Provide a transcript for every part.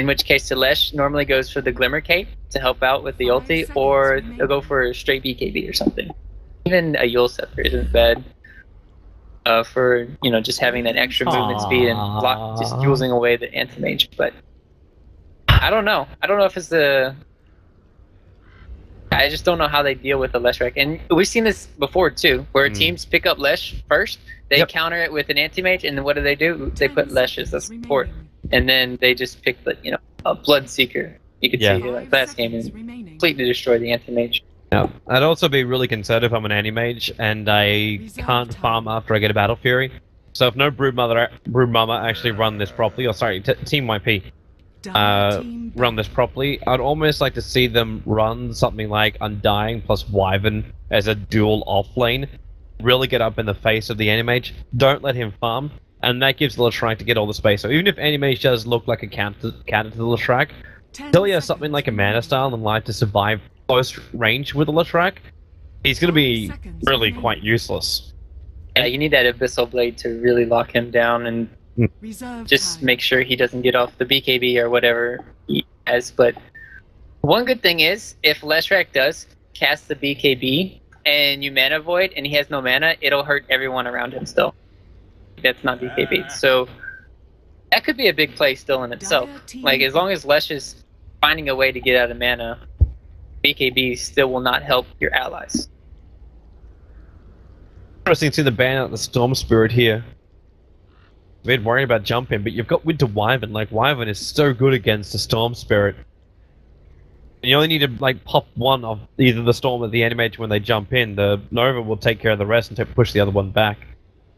In which case, Telesh normally goes for the Glimmer Cape to help out with the Five ulti, or they'll go for a straight BKB or something. Even a Eul's Scepter isn't bad. Uh, for you know, just having that extra movement speed and block, just Aww. using away the anti mage. But I don't know. I don't know if it's the. I just don't know how they deal with the Leshrac, and we've seen this before too, where Hmm. teams pick up Lesh first, they Yep. counter it with an anti mage, and then what do they do? They put Lesh as a support and then they just pick the you know a blood seeker. You could Yeah. see like last game and completely destroy the anti mage. Yeah. I'd also be really concerned if I'm an anti-mage and I can't farm after I get a Battle Fury. So if no Brood Mother, Brood Mama actually run this properly, or sorry, t- Team YP uh, run this properly, I'd almost like to see them run something like Undying plus Wyvern as a dual off lane. Really get up in the face of the Anti-Mage. Don't let him farm, and that gives the Leshrac to get all the space. So even if Anti-Mage does look like a counter, counter to the Leshrac, Till he has something like a Manta Style and Light to survive close range with the Leshrac, he's going to be really quite useless. Yeah, you need that abyssal blade to really lock him down and just make sure he doesn't get off the BKB or whatever he has. But one good thing is, if Leshrac does cast the BKB and you mana void and he has no mana, it'll hurt everyone around him still. That's not BKB. Ah. So that could be a big play still in itself. Like as long as Lesh is finding a way to get out of mana, BKB still will not help your allies. Interesting to see the ban out the Storm Spirit here. We'd worried about jumping, but you've got Winter Wyvern. Like, Wyvern is so good against the Storm Spirit. You only need to, like, pop one of either the Storm or the animator when they jump in. The Nova will take care of the rest and t- push the other one back if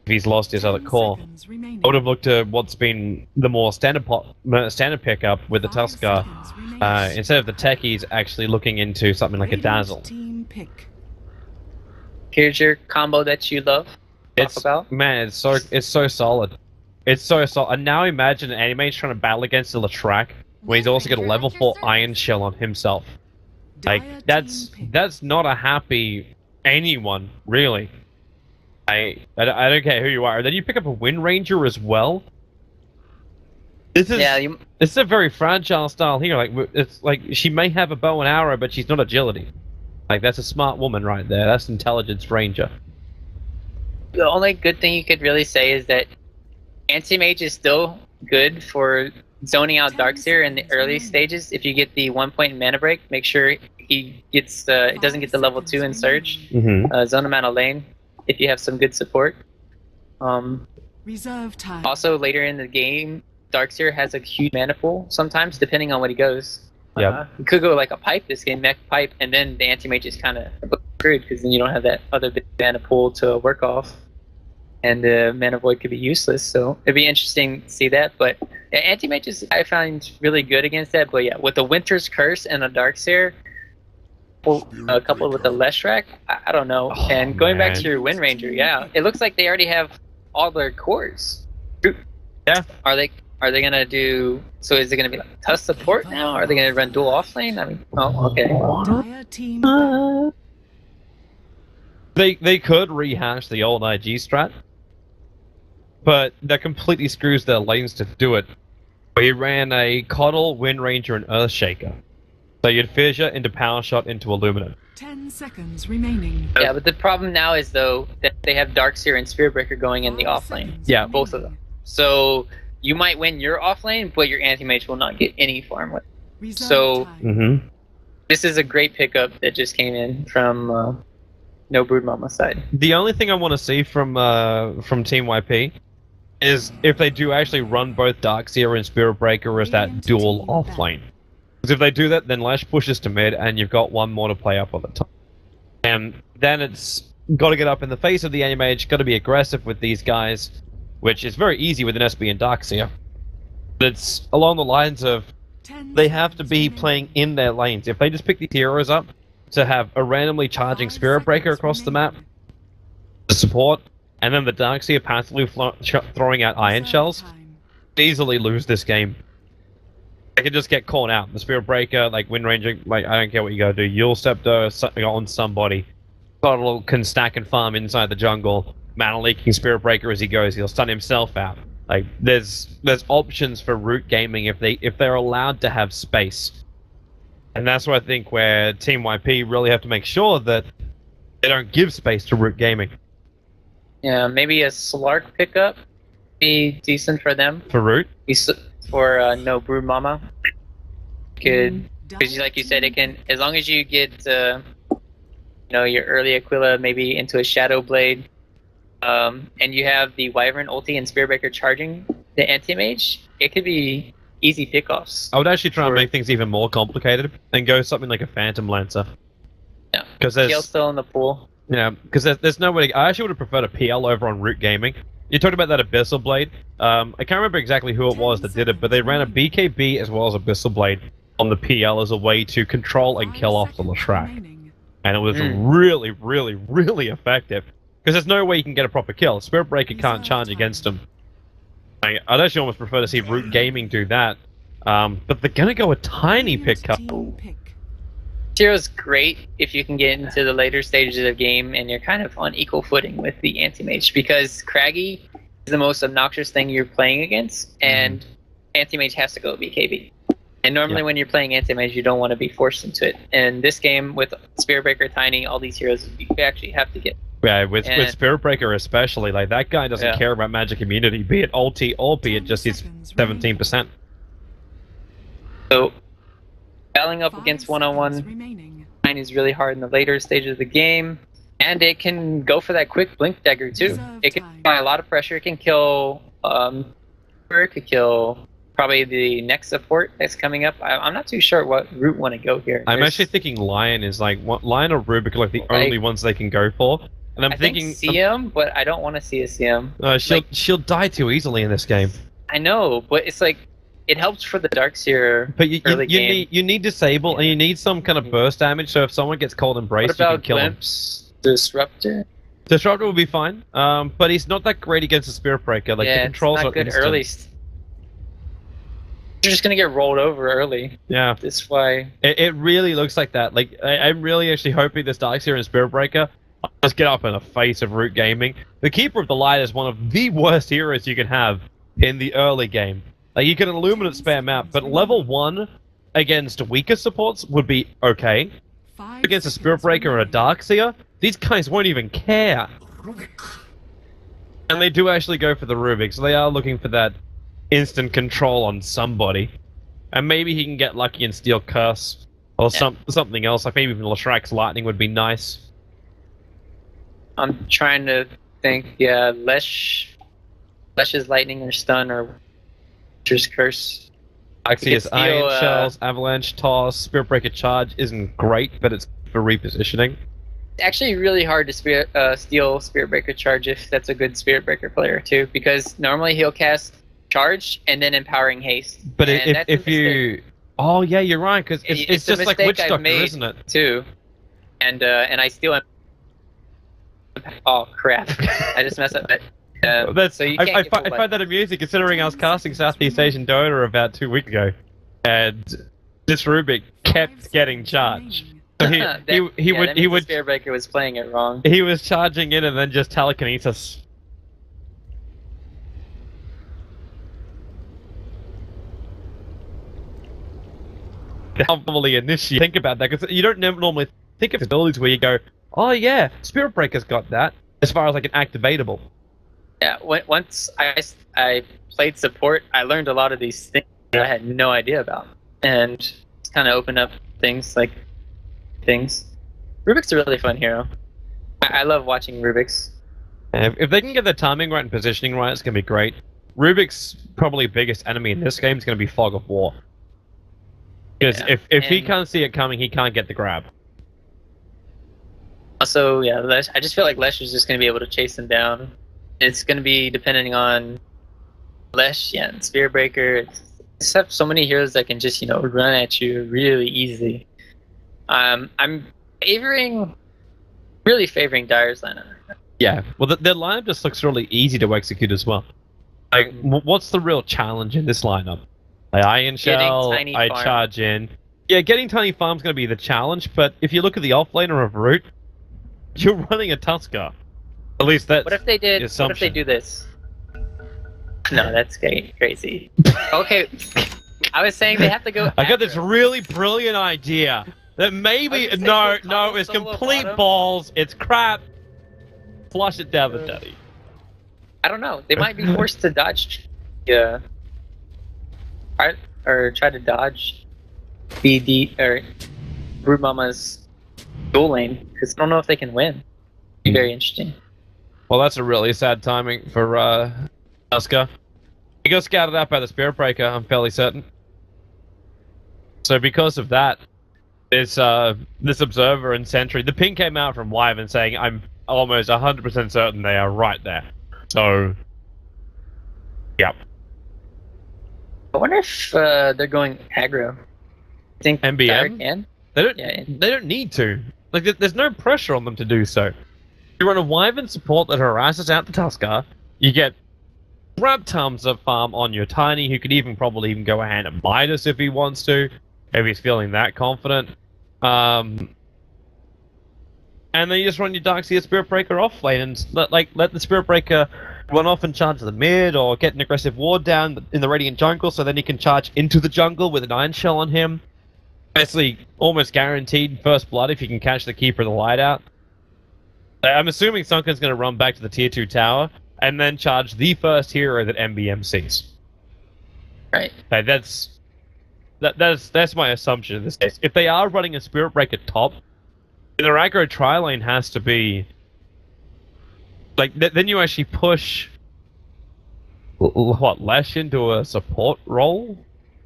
he's lost his other core. I would have looked at what's been the more standard pop, standard pickup with the Tusker. Uh, instead of the techies actually looking into something like a Dazzle. Here's your combo that you love. It's about. man, it's so it's so solid. It's so solid. And now imagine an anime trying to battle against the Leshrac, where he's also got a level four Ion Shell on himself. Like that's that's not a happy anyone really. I I, don't- I don't care who you are. Then you pick up a Wind Ranger as well. This is Yeah, you, this is a very fragile style here. Like it's like she may have a bow and arrow, but she's not agility. Like that's a smart woman right there. That's intelligence ranger. the only good thing you could really say is that anti-mage is still good for zoning out Darkseer in the early stages. If you get the one point mana break, make sure he gets uh, doesn't get the level two in Surge. Mm-hmm. Uh, zone him out of lane if you have some good support. Um, Reserve time. also, later in the game, Darkseer has a huge mana pool sometimes, depending on what he goes. Yeah. Uh, he could go like a pipe this game, mech pipe, and then the anti-mage is kind of screwed because then you don't have that other big mana pool to work off. And the mana void could be useless, so it'd be interesting to see that. But yeah, anti-mage is I find really good against that. But yeah, with the Winter's Curse and a Darkseer, well, a uh, couple with the Leshrac, I, I don't know. Oh, and going back to your Wind Ranger, yeah, it looks like they already have all their cores. Yeah. Are they are they gonna do? So is it gonna be like Tusk support now? Are they gonna run dual off lane? I mean, oh, okay. Dire team. They they could rehash the old IG strat, but that completely screws their lanes to do it. We ran a KotL, Wind Ranger, and Earthshaker. So you'd fissure into Power Shot into Illuminate. Ten seconds remaining. Yeah, but the problem now is though that they have Darkseer and Spirit Breaker going in the off lane. Yeah, both of them. So you might win your off lane, but your anti mage will not get any farm with. Reserve So- Mm-hmm. This is a great pickup that just came in from uh, No Brood Mama side. The only thing I want to see from uh, from Team YP is if they do actually run both Darkseer and Spirit Breaker as that dual off lane. Because if they do that, then Lash pushes to mid, and you've got one more to play up on the top. And then it's got to get up in the face of the Anti-Mage, got to be aggressive with these guys, which is very easy with an SB and Darkseer. But it's along the lines of they have to be playing in their lanes. If they just pick these heroes up to have a randomly charging Spirit Breaker across the map, support, and then the Darkseer passively throwing out Ion Shells, easily lose this game. They can just get caught out. The Spirit Breaker, like Wind Ranger, like I don't care what you gotta do. You'll step on somebody. Bottle can stack and farm inside the jungle. Mana leaking Spirit Breaker as he goes. He'll stun himself out. Like there's there's options for root gaming if they if they're allowed to have space. And that's what I think where Team YP really have to make sure that they don't give space to root gaming. Yeah, maybe a Slark pickup be decent for them. For root? He's for uh, no Brood Mama. Could because like you said, it can as long as you get uh, you know your early Aquila maybe into a Shadow Blade, um, and you have the Wyvern ulti and Spirit Breaker charging the anti mage, it could be easy pickoffs. I would actually try and make things even more complicated and go something like a Phantom Lancer. Yeah, because there's still in the pool. Yeah, because there's, there's no way. I actually would have preferred a PL over on Root Gaming. You talked about that Abyssal Blade. Um, I can't remember exactly who it was that did it, but they ran a BKB as well as Abyssal Blade on the PL as a way to control and kill off the Leshrac. And it was mm. really, really, really effective. Because there's no way you can get a proper kill. Spirit Breaker can't charge against him. I, would actually almost prefer to see Root Gaming do that. Um, but they're gonna go a tiny pick up. Zero's great if you can get into the later stages of the game and you're kind of on equal footing with the anti-mage because Craggy is the most obnoxious thing you're playing against and mm. anti-mage has to go BKB. And normally yeah. when you're playing anti-mage you don't want to be forced into it. And this game with Spirit Breaker, Tiny, all these heroes you actually have to get yeah, with, and, with Spirit Breaker especially, like that guy doesn't yeah. care about magic immunity, be it ulti or be it just his seventeen percent. So battling up against one on one nine is really hard in the later stages of the game. And it can go for that quick blink dagger too. It can apply a lot of pressure. It can kill um it could kill probably the next support that's coming up. I, am not too sure what route want to go here. I'm There's, actually thinking Lion is like what, Lion or Rubik are like the like, only ones they can go for. And I'm I thinking think CM, but I don't want to see a CM. Uh, she'll like, she'll die too easily in this game. I know, but it's like it helps for the Darkseer. But you, you, you need you need disable and you need some kind of burst damage. So if someone gets cold embrace, you can kill Glimpse, him. Disruptor. Disruptor will be fine, um, but he's not that great against the Spirit Breaker. Like yeah, the controls it's not good instant. early. You're just gonna get rolled over early. Yeah, that's why. It, it really looks like that. Like I, I'm really actually hoping this Darkseer and Spirit Breaker just get up in the face of Root Gaming. The Keeper of the Light is one of the worst heroes you can have in the early game. Like you can Illuminate spam out, but level one against weaker supports would be okay. Against a Spirit Breaker and a Darkseer, these guys won't even care. And they do actually go for the Rubik, so they are looking for that instant control on somebody. And maybe he can get lucky and steal Curse. Or yeah. some something else, like maybe even Leshrac's Lightning would be nice. I'm trying to think. Yeah, Lesh, Lesh's lightning or stun or just curse. Axios Ion uh, Shells, Avalanche Toss, Spirit Breaker Charge isn't great, but it's for repositioning. It's actually really hard to spirit, uh, steal Spirit Breaker Charge if that's a good Spirit Breaker player too, because normally he'll cast Charge and then Empowering Haste. But if, if you, oh yeah, you're right, because it's, it's, it's just like Witch Doctor, isn't it? Too, and uh, and I steal Oh crap! I just messed up. That. That's, so you I, I, I find that amusing considering I was casting Southeast Asian Dota about two weeks ago, and this Rubik kept getting charged. So he, that, he, he yeah, would he would Spirit Breaker was playing it wrong. He was charging in and then just telekinesis. Probably initiate. Think about that because you don't normally think of abilities where you go, Oh yeah, Spirit Breaker's got that. As far as like an activatable. Yeah, once I I played support, I learned a lot of these things that I had no idea about, and it's kind of opened up things like things. Rubik's a really fun hero. I, I love watching Rubik's. If, they can get the timing right and positioning right, it's gonna be great. Rubik's probably biggest enemy in this game is gonna be Fog of War. Because yeah, if if he can't see it coming, he can't get the grab. Also, yeah, Lesh, I just feel like Lesh is just going to be able to chase them down. It's going to be depending on Lesh, yeah, and Spirit Breaker. Just have so many heroes that can just you know run at you really easily. Um, I'm favoring, really favoring Dire's lineup. Yeah, well, the, the lineup just looks really easy to execute as well. Like, what's the real challenge in this lineup? Like Ion Shell, I farm. charge in. Yeah, getting Tiny Farm's going to be the challenge, but if you look at the offlaner of Root, you're running a Tusker. At least that's What if they did? Assumption. What if they do this? No, that's crazy. Okay, I was saying they have to go. I got this really brilliant idea that maybe no, no, it's complete bottom. balls. It's crap. Flush it down the Uh, daddy. I don't know. They might be forced to dodge. Yeah. Or, or try to dodge BD or Brood Mama's dual lane because I don't know if they can win. Be very interesting. Well, that's a really sad timing for uh, Tusker. He got scouted out by the Spirit Breaker, I'm fairly certain. So because of that, this uh, this observer and sentry, the ping came out from Wyvern saying, "I'm almost 100% certain they are right there." So, yep. I wonder if uh, they're going aggro. I think can. They don't. Yeah. They don't need to. Like, there's no pressure on them to do so. You run a Wyvern support that harasses out the Tusker. You get crap tons of farm on your Tiny, who could even probably even go ahead and Midas if he wants to, if he's feeling that confident. Um, and then you just run your Darkseer Spirit Breaker off lane and let like let the Spirit Breaker run off and charge the mid or get an aggressive ward down in the Radiant jungle, so then he can charge into the jungle with an Ion Shell on him basically almost guaranteed first blood if you can catch the keeper of the light out. I'm assuming Sunken's going to run back to the tier 2 tower and then charge the first hero that MBM sees. Right. Okay, that's that, that's that's my assumption in this case. If they are running a Spirit Breaker top, their aggro tri lane has to be like th- then you actually push what Lash into a support role.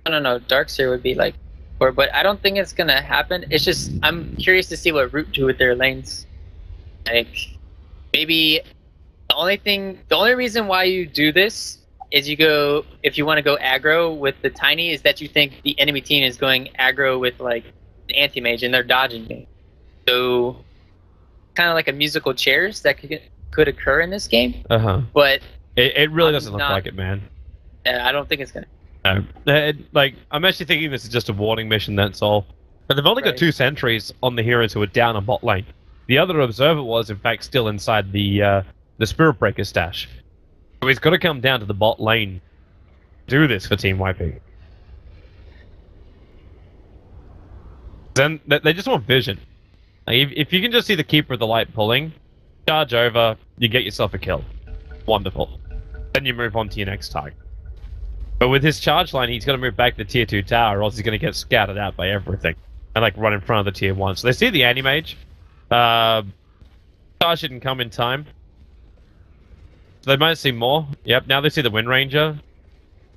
I don't know. Darkseer would be like, or but I don't think it's gonna happen. It's just I'm curious to see what Root do with their lanes. Like maybe the only thing, the only reason why you do this is you go if you want to go aggro with the tiny is that you think the enemy team is going aggro with like the anti mage and they're dodging me. So kind of like a musical chairs that could could occur in this game, Uh huh. but It, it really I'm doesn't look not- like it, man. I don't think it's gonna. No. Uh, like, I'm actually thinking this is just a warning mission, that's all. But they've only got two sentries on the heroes who are down on bot lane. The other observer was, in fact, still inside the uh, the Spirit Breaker stash. So he's got to come down to the bot lane. Do this for Team YP. Then they just want vision. If, you can just see the Keeper of the Light pulling, charge over, you get yourself a kill. Wonderful. Then you move on to your next target. But with his charge line, he's got to move back to the tier 2 tower, or else he's going to get scattered out by everything. And, like, run in front of the tier 1. So they see the anti-mage. Uh, charge didn't come in time. They might see more. Yep, now they see the Wind Ranger.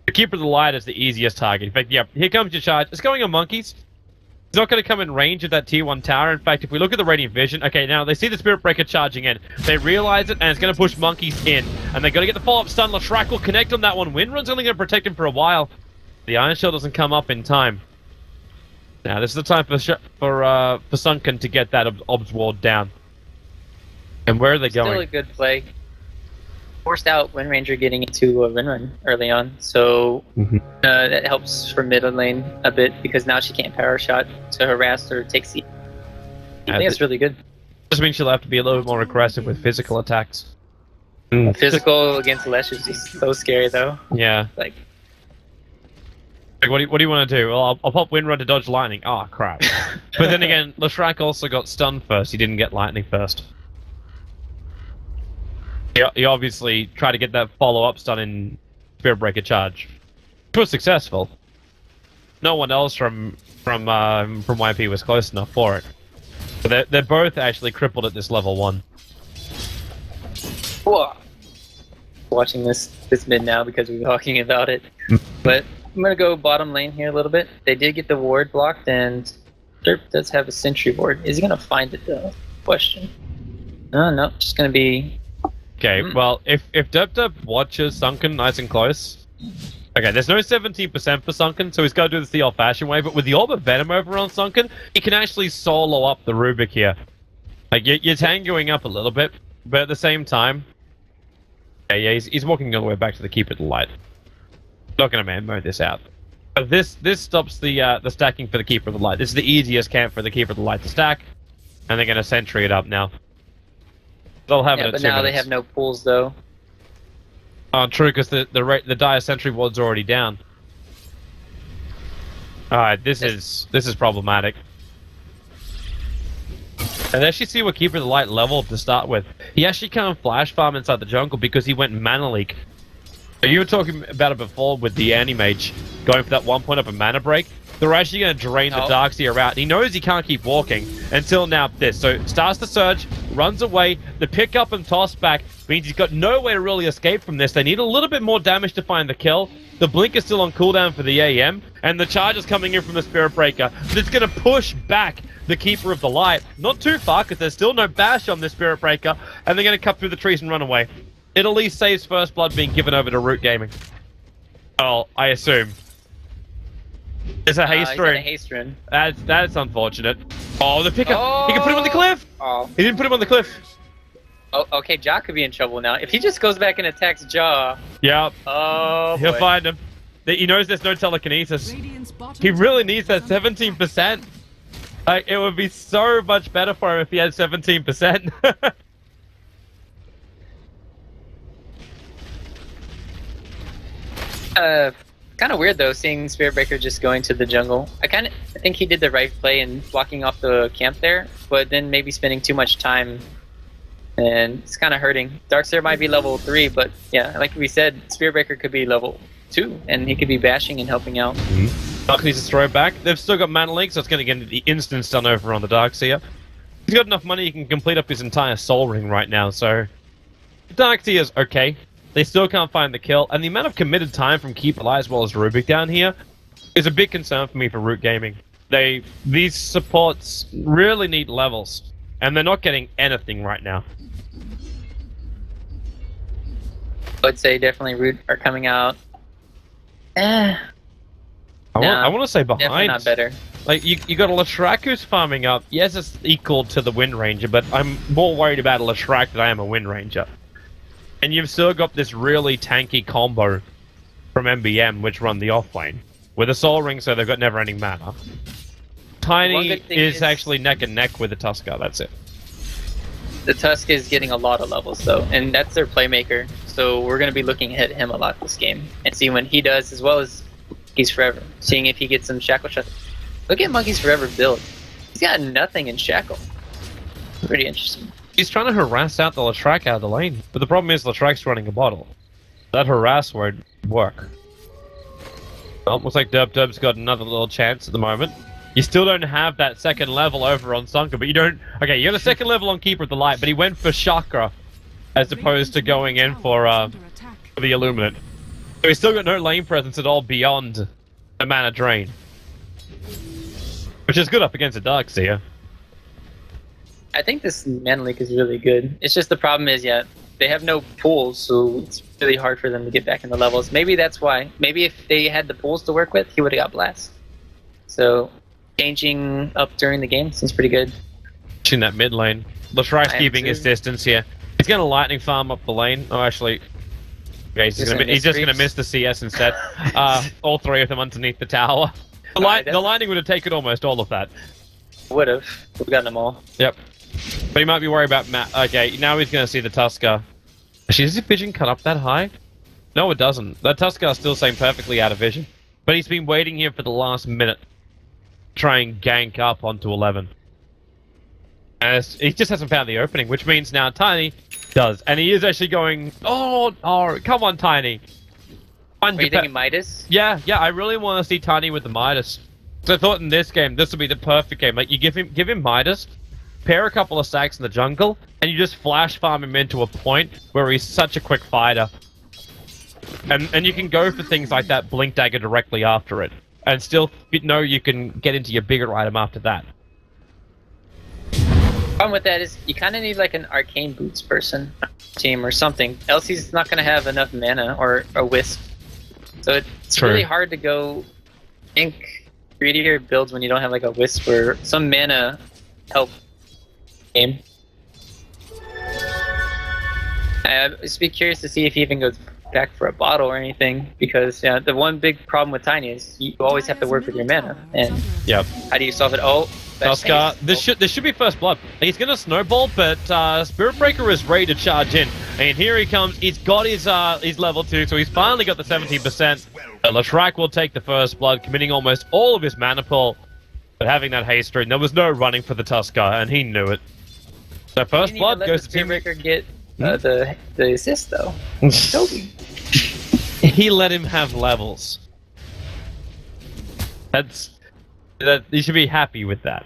The Keeper of the Light is the easiest target. In fact, yep, here comes your charge. It's going on Monkeys. He's not going to come in range of that tier 1 tower. In fact, if we look at the Radiant Vision, okay, now they see the Spirit Breaker charging in. They realize it, and it's going to push Monkeys in. And they're going to get the follow-up stun. Leshrac will connect on that one. Windrun's only going to protect him for a while. The Ion Shell doesn't come up in time. Now, this is the time for sh- for uh, for Sunken to get that ob- Obs Ward down. And where are they Still a good play. Forced out Wind Ranger getting into a Wind Run early on, so Mhm. uh, that helps for mid lane a bit because now she can't power shot to harass or take C. I I think it's really good. Just means she'll have to be a little bit more aggressive with physical attacks. Mm. Physical against Lesh is just so scary though. Yeah. Like Like, what do you, what do you want to do? Well, I'll, I'll pop Windrun to dodge lightning. Oh, crap. but then again, Leshrac also got stunned first. He didn't get lightning first. He, he obviously tried to get that follow-up stun in Spirit Breaker charge. Which was successful. No one else from from um, from YP was close enough for it. But they're, they're both actually crippled at this level 1. whoa. watching this this mid now because we were talking about it. but I'm gonna go bottom lane here a little bit. They did get the ward blocked and Derp does have a sentry ward. Is he gonna find it though? Question. No, no, just gonna be Okay, Mm. well, if if Derp Derp watches Sunken nice and close, okay, there's no 17% for Sunken, so he's got to do this the old-fashioned way. But with the Orb of Venom over on Sunken, he can actually solo up the Rubik here. Like you're, you're tangoing up a little bit, but at the same time, yeah, yeah, he's, he's walking all the way back to the Keep It Light. Not gonna man mode this out. But this this stops the uh, the stacking for the Keeper of the Light. This is the easiest camp for the Keeper of the Light to stack, and they're gonna sentry it up now. They'll have it Yeah, at but now they have no pools though. Oh, true, because the the ra- the dire sentry ward's already down. Alright, this is this is problematic. And actually see what Keeper of the Light level to start with. He actually can't flash farm inside the jungle because he went mana leak. You were talking about it before with the anti-mage going for that one point up a mana break. They're actually going to drain the Oh. Darkseer out. He knows he can't keep walking until now this. So starts the surge, runs away. The pick up and toss back means he's got no way to really escape from this. They need a little bit more damage to find the kill. The blink is still on cooldown for the AM, and the charge is coming in from the Spirit Breaker. But it's going to push back the Keeper of the Light. Not too far, because there's still no bash on the Spirit Breaker, and they're going to cut through the trees and run away. Italy saves First Blood being given over to Root Gaming. Oh, I assume. It's uh, a haste rune. Uh, haste rune. That's that's unfortunate. Oh, the pickup. Oh. He can put him on the oh. cliff. Oh. He didn't put him on the cliff. Oh, okay, Jaw could be in trouble now. If he just goes back and attacks Jaw. Yeah. Oh. He'll boy. find him. He knows there's no telekinesis. He really needs that 17%. Like, it would be so much better for him if he had 17%. kind of weird though, seeing Spirit Breaker just going to the jungle. I kind of think he did the right play in blocking off the camp there, but then maybe spending too much time, and it's kind of hurting. Darkseer might be level three, but yeah, like we said, Spirit Breaker could be level two, and he could be bashing and helping out. Mm-hmm. Dark needs to throw back. They've still got Mana Leak, so it's going to get the instance done over on the Darkseer. He's got enough money; he can complete up his entire Soul Ring right now. So, Darkseer's okay. They still can't find the kill, and the amount of committed time from Keep Alive as well as Rubik down here is a big concern for me for Root Gaming. They These supports really need levels, and they're not getting anything right now. I would say definitely Root are coming out. Eh, I, want, I want to say definitely behind. not better. Like you, you got a Leshrac who's farming up. Yes, it's equal to the Wind Ranger, but I'm more worried about a Leshrac than I am a Wind Ranger. And you've still got this really tanky combo from MBM, which run the off lane with a Soul Ring, so they've got never-ending mana. Tiny is, is- actually neck and neck with the Tusker. That's it. The Tusk is getting a lot of levels though, and that's their playmaker. So we're gonna be looking at him a lot this game and see when he does, as well as Monkeys Forever, seeing if he gets some Shackle Shot. Look at Monkeys Forever build. He's got nothing in Shackle. Pretty interesting. He's trying to harass out the Leshrac out of the lane, but the problem is Leshrac's running a bottle. That harass won't work. Well, looks like Derp Derp's got another little chance at the moment. You still don't have that second level over on Sunken, but you don't. Okay, you got a second level on Keeper of the Light, but he went for Chakra as opposed to going in for uh, for the Illuminate. So he's still got no lane presence at all beyond the mana drain, which is good up against a Darkseer. I think this Mana Leak is really good. It's just the problem is, yeah, they have no pools, so it's really hard for them to get back in the levels. Maybe that's why. Maybe if they had the pools to work with, he would have got blast. So changing up during the game seems pretty good. in that mid lane. Am keeping his distance here. He's going to lightning farm up the lane. Oh, actually, okay, he's, Just gonna, gonna he's just miss going to miss the CS instead. uh, all three of them underneath the tower. The, light, the lightning would have taken almost all of that. Would have. We've gotten them all. Yep. But he might be worried about Matt. Okay, now he's going to see the Tusker. Actually, does his vision cut up that high? No, it doesn't. The Tuskar's still staying perfectly out of vision. But he's been waiting here for the last minute. to Try and gank up onto 11. And he just hasn't found the opening, which means now Tiny does. And he is actually going, oh, oh, come on, Tiny. Find Are you thinking Midas? yeah, yeah, I really want to see Tiny with the Midas. So I thought in this game, this would be the perfect game. Like, you give him give him Midas, pair a couple of stacks in the jungle, and you just flash farm him into a point where he's such a quick fighter. And and you can go for things like that Blink Dagger directly after it. And still f- know you can get into your bigger item after that. The Problem with that is you kind of need like an arcane boots person team or something. Else he's not going to have enough mana or a wisp. So it's True. really hard to go ink greedier builds when you don't have like a wisp or some mana help game. I'd just be curious to see if he even goes back for a bottle or anything because yeah, the one big problem with Tiny is you always have to work with your mana and Yep. how do you solve it? Oh, Tuskar, this should this should be first blood. He's gonna snowball, but uh, Spirit Breaker is ready to charge in. And here he comes. He's got his uh his level two, so he's finally got the 17%. Uh, Leshrac will take the first blood, committing almost all of his mana pool. But having that haste rune, there was no running for the Tuskar, and he knew it. So first blood goes to Team Team Breaker get uh, the the assist though. Toby. he let him have levels. That's that. He should be happy with that.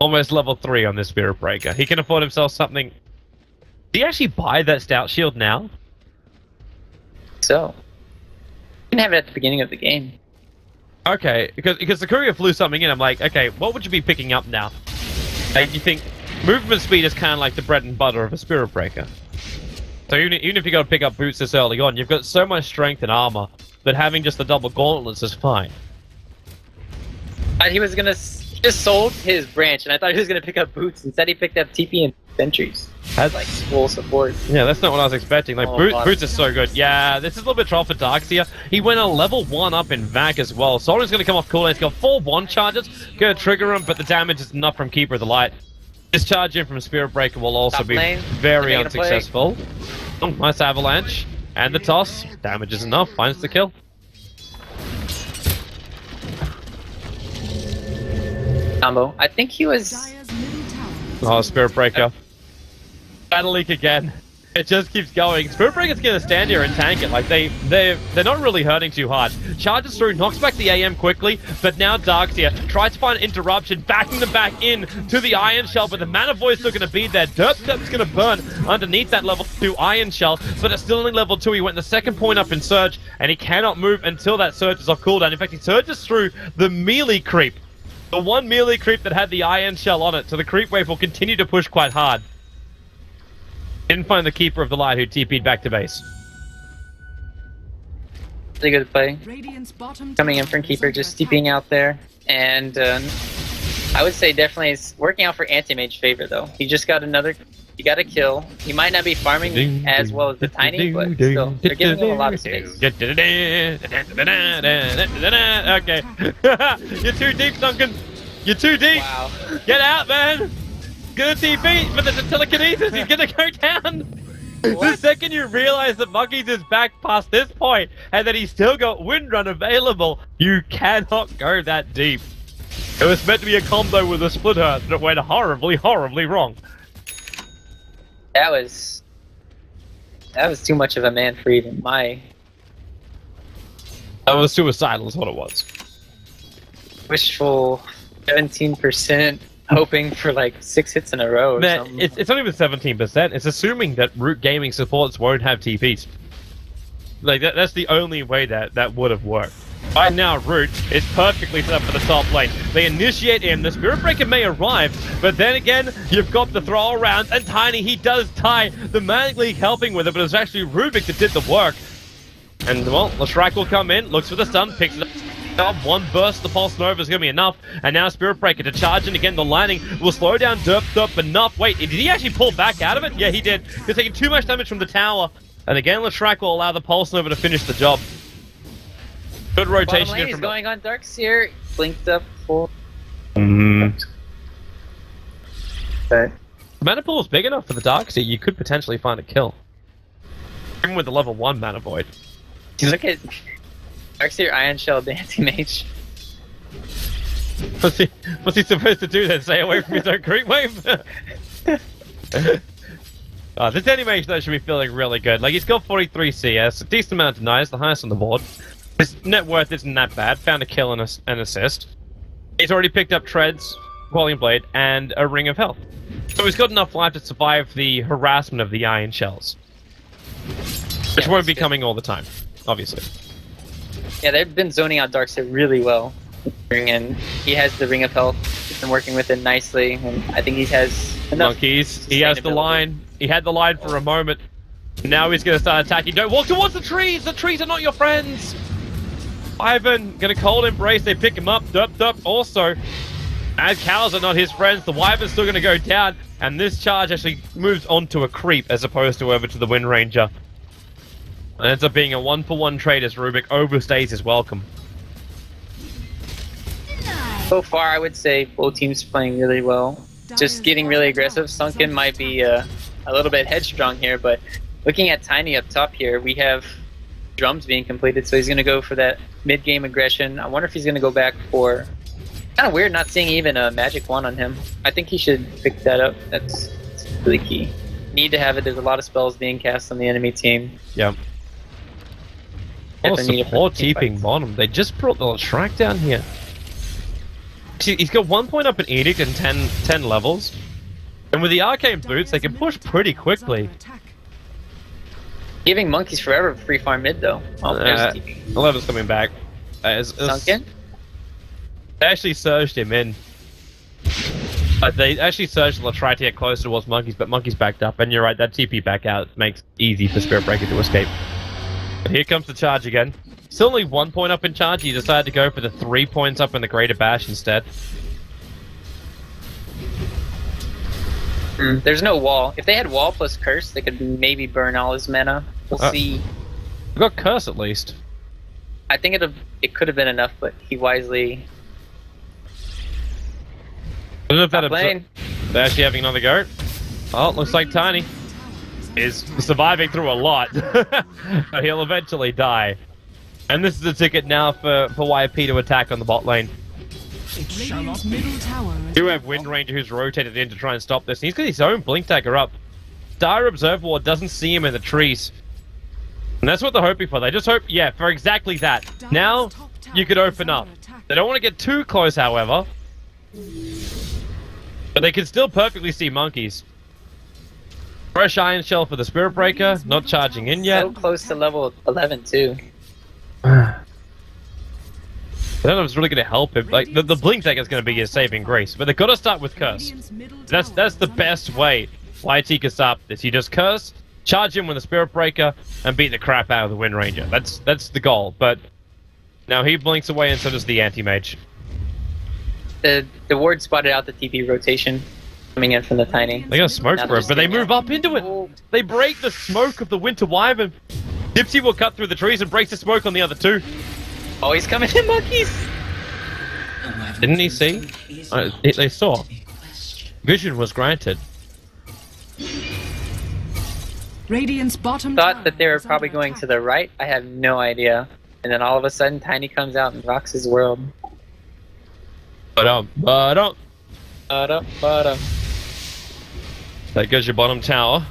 Almost level three on this Spirit Breaker. He can afford himself something. Did he actually buy that Stout Shield now? So you can have it at the beginning of the game. Okay, because because the courier flew something in. I'm like, okay, what would you be picking up now? Like, you think movement speed is kind of like the bread and butter of a Spirit Breaker. So even, even if you got to pick up boots this early on, you've got so much strength and armor that having just the double gauntlets is fine. And he was gonna s- just sold his branch, and I thought he was gonna pick up boots. Instead, he picked up TP and sentries. That's Like full support. Yeah, that's not what I was expecting. Like, Oh, bottom. Boots is so good. Yeah, this is a little bit troll for Darkseer. He went a level 1 up in Vac as well. Going to come off cooldown. He's got 4 1 charges. To trigger him, but the damage is enough from Keeper of the Light. Discharge in from Spirit Breaker will also Top be lane. very They're gonna play. unsuccessful. Oh, nice avalanche. And the toss. Damage is enough. Finds the kill. Combo. I think he was. Dire's middle tower. Oh, Spirit Breaker. Battle Leak again. It just keeps going. Spirit Breaker's gonna stand here and tank it. Like they they they're not really hurting too hard. Charges through, knocks back the AM quickly, but now Darkseer tries to find interruption, backing them back in to the Ion Shell, but the Mana Void's still gonna be there. Derp Derp's gonna burn underneath that level two Ion Shell, but it's still only level two. He went the second point up in Surge, and he cannot move until that Surge is off cooldown. In fact, he surges through the melee creep. The one melee creep that had the Ion Shell on it, so the creep wave will continue to push quite hard. Didn't find the Keeper of the Light who TP'd back to base. Really good play. Coming in from Keeper, just attack. TPing out there. And um, I would say definitely it's working out for Anti-Mage favor, though. He just got another. He got a kill. He might not be farming as well as the Tiny, but still, they're giving him a lot of space. Okay. You're too deep, Duncan. You're too deep. Wow. Get out, man. Gonna TP, but there's a telekinesis. He's gonna go down. The second you realize that Monkeys is back past this point, and that he's still got Windrun available, you cannot go that deep. It was meant to be a combo with a split earth, and it went horribly, horribly wrong. That was. That was too much of a man for even my That was suicidal, is what it was. wishful 17% hoping for like six hits in a row or Man, something. it's, it's not even 17%. It's assuming that Root Gaming supports won't have TPs. Like, that, that's the only way that that would have worked. Right now, Root is perfectly set up for the top lane. They initiate in, the Spirit Breaker may arrive, but then again, you've got the throw around, and Tiny, he does tie the Magic League helping with it, but it's actually Rubik that did the work. And, well, Leshrac will come in, looks for the stun, picks it up. One burst, the Pulse Nova is going to be enough. And now Spirit Breaker to charge in again. The landing will slow down Derp Derp enough. Wait, did he actually pull back out of it? Yeah, he did. He's taking too much damage from the tower. And again, Leshrac will allow the Pulse Nova to finish the job. Good rotation lane in is from going on Darkseer. Blinked up for. Mhm. But Mana pool is big enough for the Darkseer. You could potentially find a kill. Even with the level 1 Mana Void. look at Darkseer Ion Shell Dancing Mage. What's he, what's he supposed to do then? Stay away from his own creep wave? oh, this animation though should be feeling really good. Like he's got 43 CS, a decent amount of denies, the highest on the board. His net worth isn't that bad. Found a kill and a, an assist. He's already picked up treads, Quelling Blade, and a Ring of Health. So he's got enough life to survive the harassment of the Ion Shells. Which Yeah, won't be good. coming all the time, obviously. Yeah, they've been zoning out Darkseer really well. And he has the Ring of Health. He's been working with it nicely. And I think he has enough. Monkeys. He has the line. He had the line for a moment. Now he's gonna start attacking. Don't walk towards the trees. The trees are not your friends. Ivan gonna cold embrace. They pick him up. Dup dup. Also, as cows are not his friends, the wyvern's still gonna go down. And this charge actually moves onto a creep as opposed to over to the Wind Ranger. And ends up being a one for one trade as Rubik overstays his welcome. So far, I would say both teams playing really well. Just getting really aggressive. Sunken might be uh, a little bit headstrong here, but looking at Tiny up top here, we have drums being completed, so he's going to go for that mid-game aggression. I wonder if he's going to go back for... Kind of weird not seeing even a magic one on him. I think he should pick that up. That's, that's really key. Need to have it. There's a lot of spells being cast on the enemy team. Yep. Oh, support TPing bottom. They just brought the track down here. He's got one point up in Edict and 10, 10 levels. And with the Arcane Boots, they can push pretty quickly. Giving Monkeys Forever free farm mid, though. Oh, uh, Eleven's coming back. Uh, it's, it's, Sunken? They actually surged him in. Uh, they actually surged to get closer towards Monkeys, but Monkeys backed up. And you're right, that TP back out makes easy for Spirit Breaker to escape. But here comes the charge again. Still only one point up in charge. He decided to go for the three points up in the Greater Bash instead. Mm, there's no wall. If they had wall plus curse, they could maybe burn all his mana. We'll uh, see. We got curse at least. I think it it could have been enough, but he wisely. I don't know if that they're actually having another go. Oh, looks like Tiny is surviving through a lot. But he'll eventually die. And this is a ticket now for, for YP to attack on the bot lane. You have Wind Ranger who's rotated in to try and stop this. He's got his own Blink Dagger up. Dire Observer Ward doesn't see him in the trees. And that's what they're hoping for. They just hope, yeah, for exactly that. Now, you could open up. They don't want to get too close, however. But they can still perfectly see monkeys. Fresh Ion Shell for the Spirit Breaker, not charging in yet. So close to level 11, too. I don't know if it's really going to help him. Like the, the blink deck is going to be his saving grace, but they've got to start with curse. That's that's the best way YT can stop this. You just curse, charge him with a spirit breaker, and beat the crap out of the Wind Ranger. That's that's the goal. But now he blinks away, and so does the anti mage. The the ward spotted out the TP rotation coming in from the tiny. They got smoke for it, but they move up into it. They break the smoke of the Winter Wyvern. Dipsy will cut through the trees and breaks the smoke on the other two. Oh, he's coming in, monkeys! Didn't he see? Uh, they saw. Vision was granted. Radiant's bottom Thought that they were probably going to the right. I have no idea. And then all of a sudden, Tiny comes out and rocks his world. But um, but um, but um, but um. That goes your bottom tower.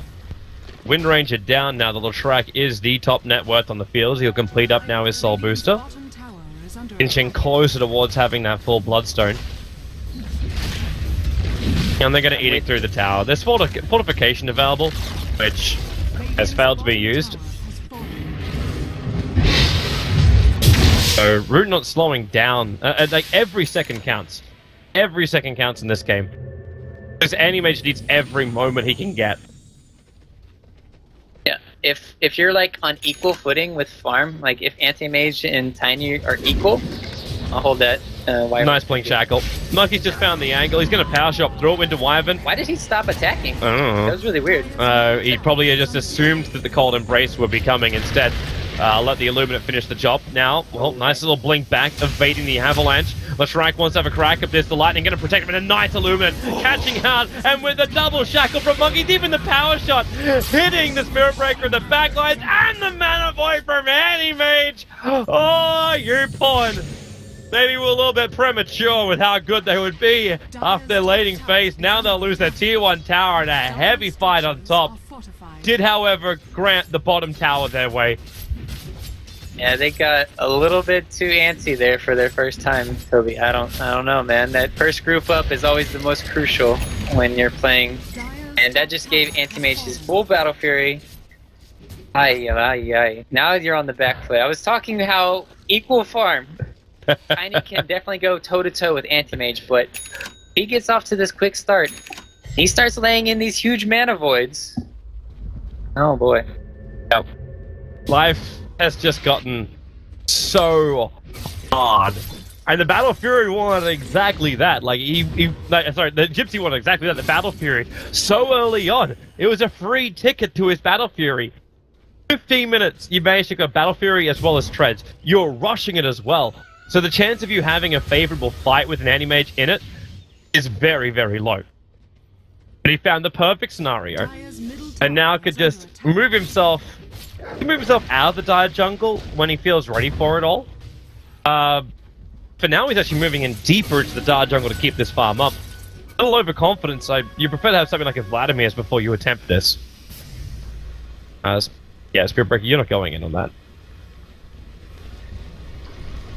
Wind Ranger down now. The Leshrac is the top net worth on the field. He'll complete up now his Soul Booster. Inching closer towards having that full Bloodstone. And they're going to eat it through the tower. There's fortification available, which has failed to be used. So, Root not slowing down. Uh, uh, like, every second counts. Every second counts in this game. Because Anti-Mage needs every moment he can get Yeah, if if you're like on equal footing with farm, like if anti mage and tiny are equal, I'll hold that. Uh, nice blink shackle. Monkey's just found the angle. He's gonna power shot through it into Wyvern. Why did he stop attacking? I don't know. That was really weird. Uh, he probably just assumed that the cold embrace would be coming instead. Uh, I'll let the Illuminate finish the job now. Well, nice little blink back, evading the avalanche. Leshrac wants to have a crack of this. The lightning going to protect him, and a nice Illuminate catching out, and with a double shackle from Monkeys, even the power shot hitting the Spirit Breaker in the back backlines, and the Mana Void from Anti-Mage. Oh, you pawn. Maybe we're a little bit premature with how good they would be after their leading phase. Now they'll lose their tier 1 tower and a heavy fight on top. Did, however, grant the bottom tower their way. Yeah, they got a little bit too antsy there for their first time, Toby. I don't, I don't know, man. That first group up is always the most crucial when you're playing, and that just gave Anti-Mage his full Battle Fury. Ay, ay, ay. Now you're on the back foot. I was talking how equal farm. Tiny can definitely go toe to toe with Anti-Mage, but he gets off to this quick start. He starts laying in these huge mana voids. Oh boy. Yep. Life has just gotten so hard. And the Battle Fury wanted exactly that. Like he, he like, sorry, the Gypsy wanted exactly that. The Battle Fury so early on, it was a free ticket to his Battle Fury. 15 minutes, you managed to go Battle Fury as well as Treads. You're rushing it as well. So the chance of you having a favorable fight with an anti-mage in it is very, very low. But he found the perfect scenario, and now could just move himself, move himself out of the dire jungle when he feels ready for it all. Uh, for now, he's actually moving in deeper into the dire jungle to keep this farm up. A little overconfident, so you prefer to have something like a Vladimir's before you attempt this. Uh, yeah, Breaker, you're not going in on that.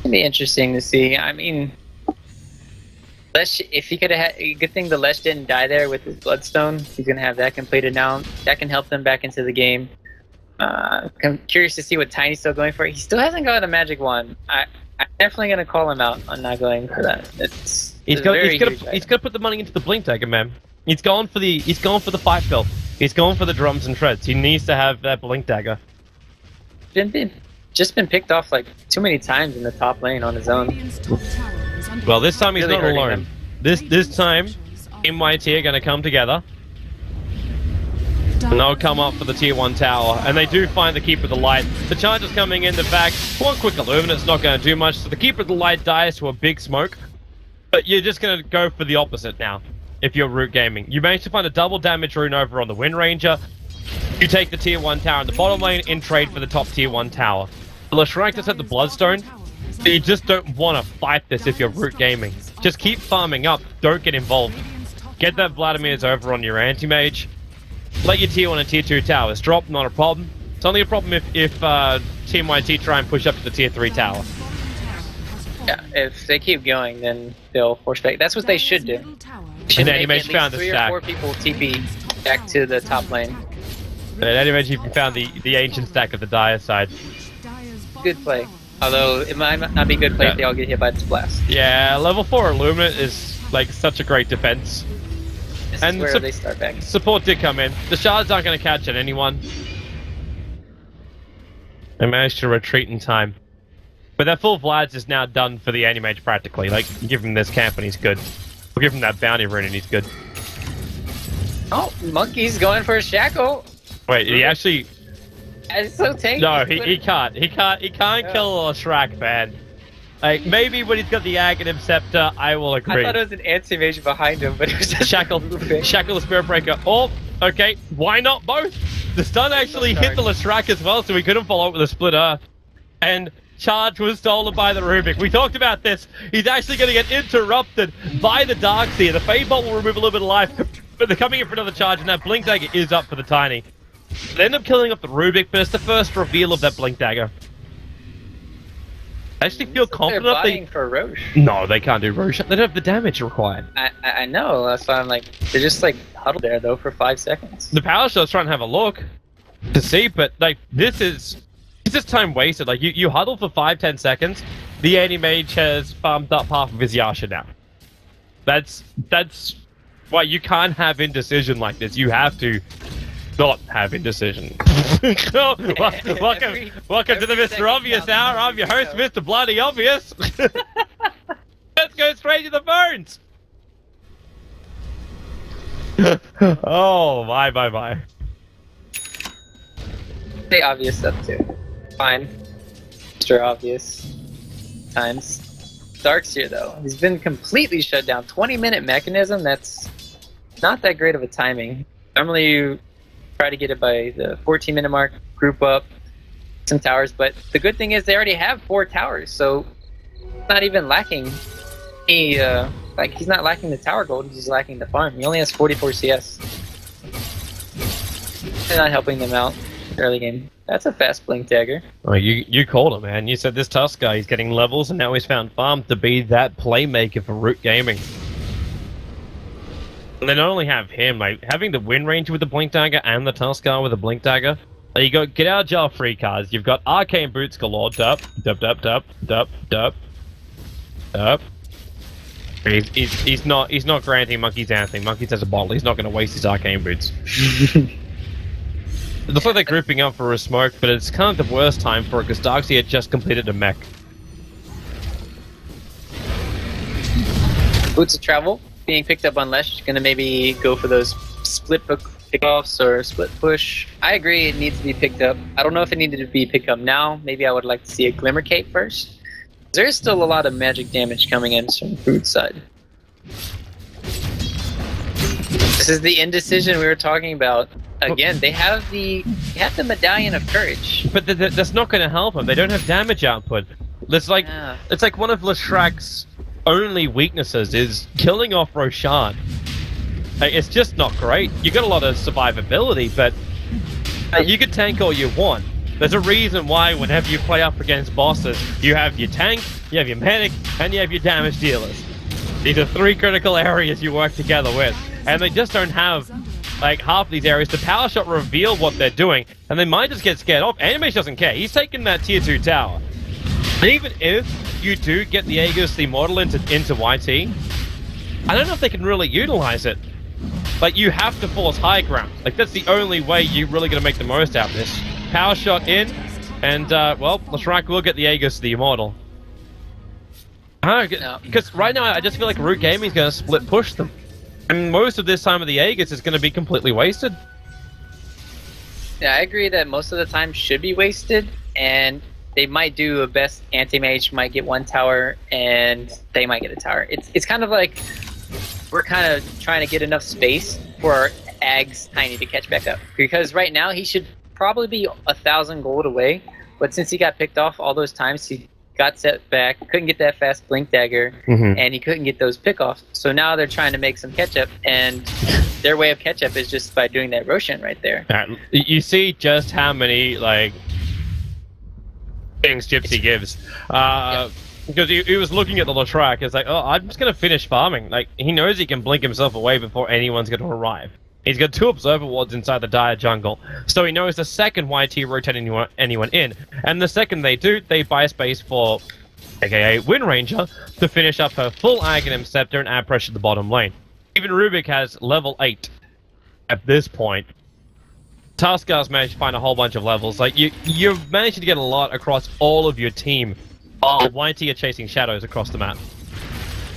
It'd be interesting to see. I mean, Lesh, if he could have had, good thing the Lesh didn't die there with his Bloodstone. He's gonna have that completed now. That can help them back into the game. Uh, I'm curious to see what Tiny's still going for. He still hasn't got a magic wand. I, I'm definitely gonna call him out on not going for that. It's, he's, gonna, he's gonna, he's gonna put the money into the blink dagger, man. He's going for the he's going for the fight belt. He's going for the drums and shreds. He needs to have that blink dagger. Been, been just been picked off like too many times in the top lane on his own. Well, this time he's really not alone. Them. This this time, MYT are going to come together. And they'll come up for the tier 1 tower. And they do find the Keeper of the Light. The charge is coming in the back. One quick it's not going to do much. So the Keeper of the Light dies to a big smoke. But you're just going to go for the opposite now. If you're Root Gaming. You manage to find a double damage rune over on the Wind Ranger. You take the tier 1 tower in the bottom lane in trade for the top tier 1 tower. The Leshrac does have the Bloodstone. You just don't want to fight this if you're Root Gaming. Just keep farming up. Don't get involved. Get that Vladimir's over on your anti-mage. Let your tier 1 and tier 2 towers drop, not a problem. It's only a problem if, if uh, Team YT try and push up to the tier 3 tower. Yeah, if they keep going, then they'll force back. That's what they should do. Should and make at found three the stack. or four people TP back to the top lane. And anyway, you found the, the ancient stack of the dire side. Good play. Although it might not be good play yeah. if they all get hit by the blast. Yeah, level 4 Illuminate is like such a great defense. This and where they start back. Support did come in. The shards aren't going to catch at anyone. They managed to retreat in time. But that full Vlad's is now done for the Anti-Mage practically. Like, give him this camp and he's good. We'll give him that bounty rune and he's good. Oh, Monkey's going for a shackle. Wait, he actually it's so tanky. No, he, he can't. He can't. He can't yeah. kill a Shrek man. Like maybe when he's got the Aghanim Scepter, I will agree. I thought it was an anti-mage behind him, but it was just Shackle, Shackle the Spirit Breaker. Oh, okay. Why not both? The stun actually hit the Leshrac as well, so we couldn't follow up with a split earth. And charge was stolen by the Rubik. We talked about this. He's actually going to get interrupted by the Darkseer. The Fade Bolt will remove a little bit of life, but they're coming in for another charge, and that Blink Dagger is up for the Tiny. They end up killing off the Rubik, but it's the first reveal of that Blink Dagger. I actually feel confident they're they for Rosh. No, they can't do Rosh. They don't have the damage required. I I know. That's why I'm like they're just like huddled there though for five seconds. The power shot's trying to have a look to see, but like this is this is time wasted. Like you you huddle for five ten seconds. The anti mage has farmed up half of his Yasha now. That's that's why you can't have indecision like this. You have to not have indecision. welcome, welcome, welcome to the Mr. Obvious Hour. I'm your host, Mr. Bloody Obvious. Let's go straight to the phones. oh my my my. Say obvious stuff too. Fine. Mr. Obvious. Times. Dark Seer though, he's been completely shut down. 20 minute Mekansm, that's not that great of a timing. Normally you try to get it by the 14 minute mark, group up some towers. But the good thing is they already have four towers, so not even lacking any. Uh, like he's not lacking the tower gold; he's lacking the farm. He only has 44 CS. They're not helping them out early game. That's a fast blink dagger. Oh, you you called him, man. You said this Tusk guy, he's getting levels, and now he's found farm to be that playmaker for Root Gaming. And they not only have him, like having the Wind Ranger with the Blink Dagger and the Tuskar with the Blink Dagger. Like, you got get out of jail free cards. You've got Arcane Boots galore. Dup, dup, dup, dup, dup, dup, dup. He's, he's, he's not he's not granting Monkeys anything. Monkeys has a bottle. He's not going to waste his arcane boots. it looks like they're grouping up for a smoke, but it's kind of the worst time for it because Darkseer had just completed a mech. Boots of travel being picked up on Lesh, gonna maybe go for those split pickoffs or split push. I agree it needs to be picked up. I don't know if it needed to be picked up now. Maybe I would like to see a Glimmer Cape first. There's still a lot of magic damage coming in from Brood side. This is the indecision we were talking about. Again, they have the they have the medallion of courage. But th th that's not going to help them. They don't have damage output. It's like Yeah. it's like one of Leshrac's only weaknesses is killing off Roshan. It's just not great. You got a lot of survivability, but uh, you can tank all you want. There's a reason why whenever you play up against bosses, you have your tank, you have your medic, and you have your damage dealers. These are three critical areas you work together with, and they just don't have like half of these areas. The power shot reveal what they're doing, and they might just get scared off. Animation doesn't care. He's taking that tier two tower. And even if you do get the Aegis, the model into into YT, I don't know if they can really utilize it. Like you have to force high ground. Like that's the only way you're really gonna make the most out of this. Power shot in, and uh, well, Leshrac will get the Aegis, the immortal. I don't No. know, because right now I just feel like Root Gaming's gonna split push them, and most of this time of the Aegis is gonna be completely wasted. Yeah, I agree that most of the time should be wasted, and they might do a best anti-mage might get one tower, and they might get a tower. It's it's kind of like we're kind of trying to get enough space for Ag's Tiny to catch back up. Because right now he should probably be a thousand gold away, but since he got picked off all those times, he got set back, couldn't get that fast blink dagger, Mm-hmm. and he couldn't get those pickoffs. So now they're trying to make some catch up, and their way of catch up is just by doing that Roshan right there. Uh, you see just how many like things Gypsy gives. Uh, Because he, he was looking at the Leshrac, it's like, oh, I'm just gonna finish farming. Like he knows he can blink himself away before anyone's gonna arrive. He's got two observer wards inside the dire jungle, so he knows the second YT rotate anyone anyone in, and the second they do, they buy space for, aka Wind Ranger, to finish up her full Aghanim Scepter and add pressure to the bottom lane. Even Rubik has level eight at this point. Tuskar's managed to find a whole bunch of levels. Like you, you've managed to get a lot across all of your team. While YT are chasing shadows across the map.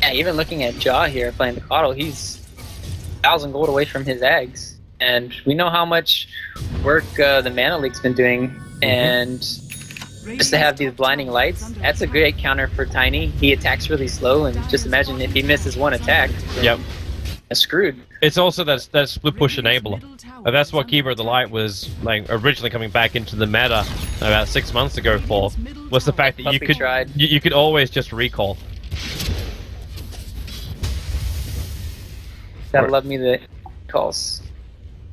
Yeah, even looking at Jaw here playing the KotL, he's thousand gold away from his Ags, and we know how much work uh, the Mana Leak's been doing, and just to have these blinding lights, that's a great counter for Tiny. He attacks really slow, and just imagine if he misses one attack, Yep. He's screwed. It's also that that split push enabler. That's what Keeper of the Light was like originally coming back into the meta about six months ago for was the fact that you could tried. you, you could always just recall. Gotta Right. love me the calls.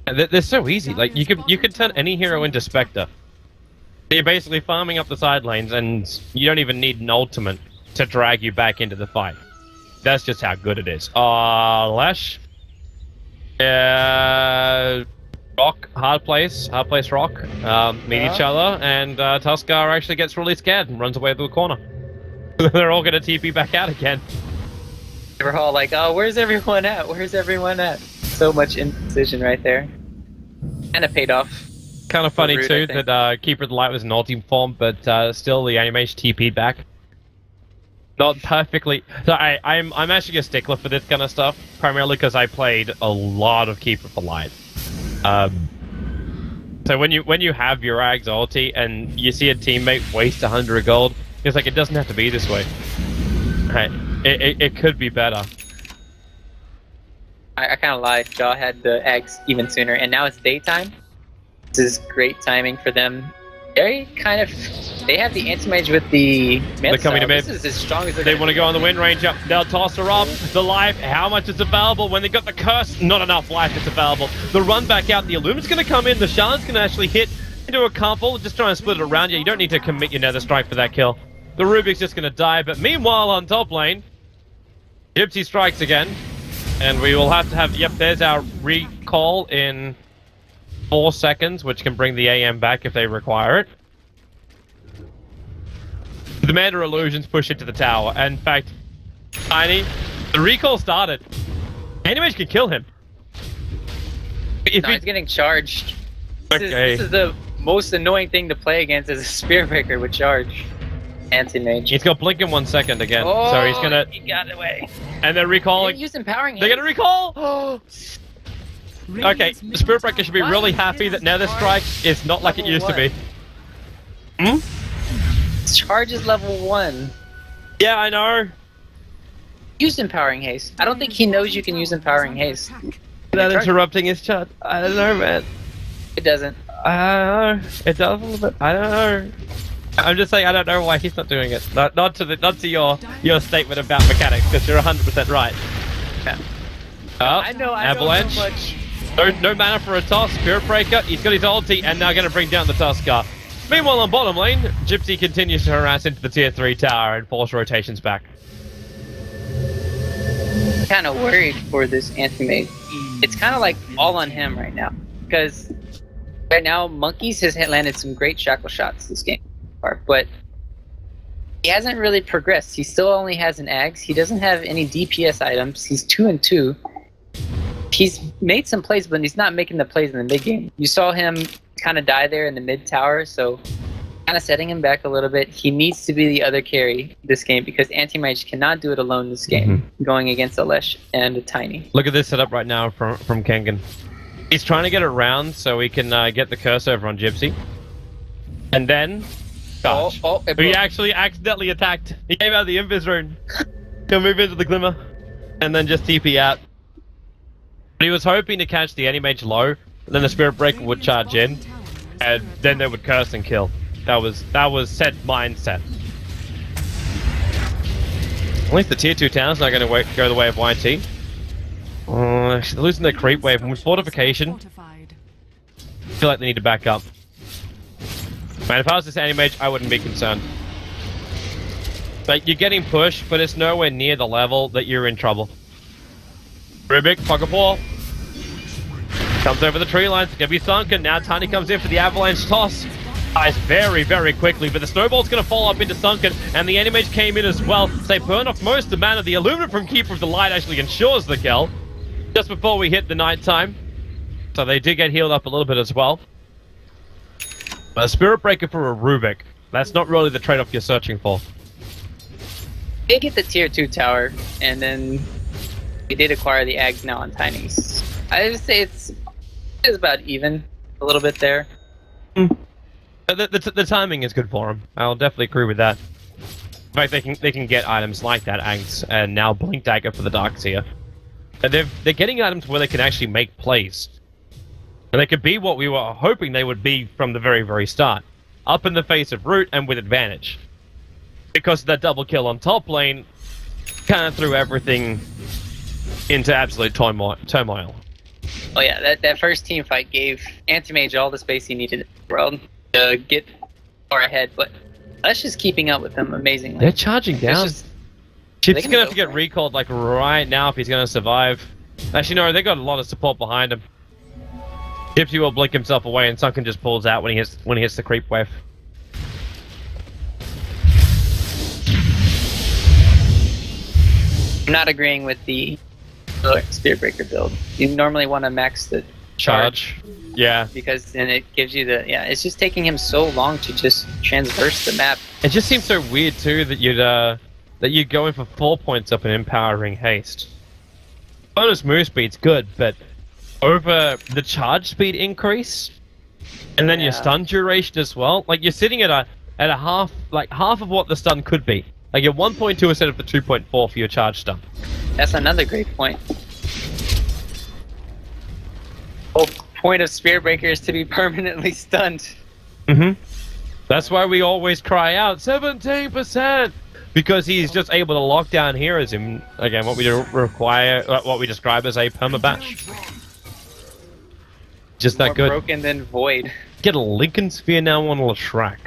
They're, they're so easy. Like you could you could turn any hero into Spectre. You're basically farming up the side lanes, and you don't even need an ultimate to drag you back into the fight. That's just how good it is. Uh, Lash. Uh, Rock, hard place, hard place. Rock um, meet each other, and uh, Tuskar actually gets really scared and runs away to the corner. They're all gonna TP back out again. They were all like, "Oh, where's everyone at? Where's everyone at?" So much indecision right there, and it paid off. Kind of funny Rude, too that uh, Keeper of the Light was an ulti form, but uh, still the animation TP'd back. Not perfectly. So I, I'm I'm actually a stickler for this kind of stuff, primarily because I played a lot of Keeper the Light. Um, so when you when you have your Ags ulti and you see a teammate waste 100 gold, it's like it doesn't have to be this way. Right. It, it, it could be better. I, I kind of lied. Jaw had the Ags even sooner, and now it's daytime. This is great timing for them. They kind of they have the anti-mage with the They're coming to mid. This is as strong as They want to go on the Wind Ranger. They'll toss her up. The life, how much is available? When they got the curse, not enough life is available. The run back out, the Illumin's going to come in. The Sharn's going to actually hit into a couple. Just try and split it around you. You don't need to commit your Nether Strike for that kill. The Rubik's just going to die. But meanwhile, on top lane, Gypsy strikes again. And we will have to have, yep, there's our recall in four seconds, which can bring the AM back if they require it. The Commander Illusions push into the tower. In fact, Tiny, the recall started. Anti-Mage can kill him. If No, he's getting charged. This, Okay. is, this is the most annoying thing to play against is a Spirit Breaker with charge. Anti-mage. he's got blink in one second again, oh, so he's oh, gonna. He got it away. And they're They're recalling. using powering. They're gonna recall. Okay, the Spirit Breaker should be really happy that Nether Strike is not like it used to be. Hmm? Charge is level one. Yeah, I know. Use empowering haste. I don't think he knows you can use empowering haste. Without interrupting his chat. I don't know, man. It doesn't. I don't know. It does a little bit. I don't know. I'm just saying I don't know why he's not doing it. Not, not to the not to your your statement about mechanics because you're 100 percent right. Yeah. Oh, I know. I avalanche. Know so much. No, no mana for a toss. Spirit breaker. He's got his ulti and now going to bring down the Tuskar. Meanwhile, on bottom lane, Gypsy continues to harass into the tier three tower and force rotations back. Kind of worried for this anti-mage. It's kind of like all on him right now because right now monkeys has landed some great shackle shots this game far, but he hasn't really progressed. He still only has an axe. He doesn't have any DPS items. He's two and two. He's made some plays, but he's not making the plays in the mid game. You saw him kind of die there in the mid tower, so kind of setting him back a little bit. He needs to be the other carry this game because Anti-Mage cannot do it alone this game, mm-hmm. going against a Lesh and a Tiny. Look at this setup right now from from Kengan. He's trying to get around so he can uh, get the curse over on Gypsy. And then... Gosh, oh, oh, he actually accidentally attacked. He came out of the Invis rune. He'll move into the Glimmer. And then just TP out. But he was hoping to catch the Anti-Mage low then the Spirit Breaker would charge in, and then they would curse and kill. That was that was set mindset. At least the tier 2 town's not going to go the way of YT. Uh, they're losing their creep wave, and with fortification, I feel like they need to back up. Man, if I was this anti-mage, I wouldn't be concerned. Like, you're getting pushed, but it's nowhere near the level that you're in trouble. Rubik, pocket ball. Comes over the tree line, it's gonna be sunken. Now Tiny comes in for the avalanche toss. Dies very, very quickly, but the snowball's gonna fall up into Sunken, and the Anti-Mage came in as well. They burn off most of the mana. The Illuminate from Keeper of the Light actually ensures the kill just before we hit the night time. So they did get healed up a little bit as well. But a Spirit Breaker for a Rubik. That's not really the trade-off you're searching for. They get the tier 2 tower, and then we did acquire the Ags now on Tinies. I would say it's is about even a little bit there. Mm. The, the, the, timing is good for them. I'll definitely agree with that. In fact, they can they can get items like that Axe and now Blink Dagger for the Darkseer. And they're they're getting items where they can actually make plays. And they could be what we were hoping they would be from the very very start, up in the face of Root and with advantage. Because that double kill on top lane kind of threw everything into absolute turmoil. Oh yeah, that, that first team fight gave Anti-Mage all the space he needed in the world to get far ahead, but that's just keeping up with them amazingly. They're charging down. Just, Chip's gonna, gonna have to get recalled like right now if he's gonna survive. Actually, no, they got a lot of support behind him. Gypsy will blink himself away, and Sunken just pulls out when he hits when he hits the creep wave. I'm not agreeing with the Spirit Breaker build. You normally want to max the charge. charge. Yeah. Because then it gives you the yeah. It's just taking him so long to just transverse the map. It just seems so weird too that you'd uh that you're going for four points up in empowering haste. Bonus move speed's good, but over the charge speed increase, and then yeah. your stun duration as well. Like you're sitting at a at a half like half of what the stun could be. Like you're 1.2 instead of the 2.4 for your charge stun. That's another great point. Whole point of Spirit Breaker is to be permanently stunned. Mm-hmm. That's why we always cry out 17%! Because he's just able to lock down heroism. Again, what we require, uh, what we describe as a permabash. Just that More good. broken than void. Get a Linken's Sphere now on Leshrac.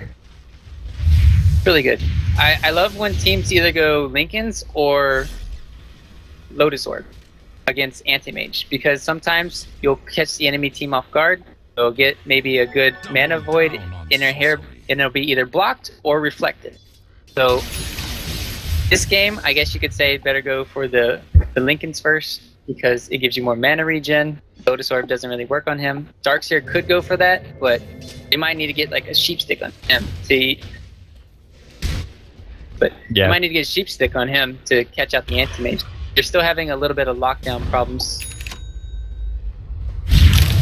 Really good. I, I love when teams either go Linken's or Lotus Orb against Anti-Mage because sometimes you'll catch the enemy team off guard. They'll get maybe a good mana void in their hair, and it'll be either blocked or reflected. So this game, I guess you could say, better go for the the Linken's first because it gives you more mana regen. Lotus Orb doesn't really work on him. Darkseer could go for that, but they might need to get like a sheep stick on him. See, but yeah. you might need to get a sheep stick on him to catch out the anti-mage. You're still having a little bit of lockdown problems.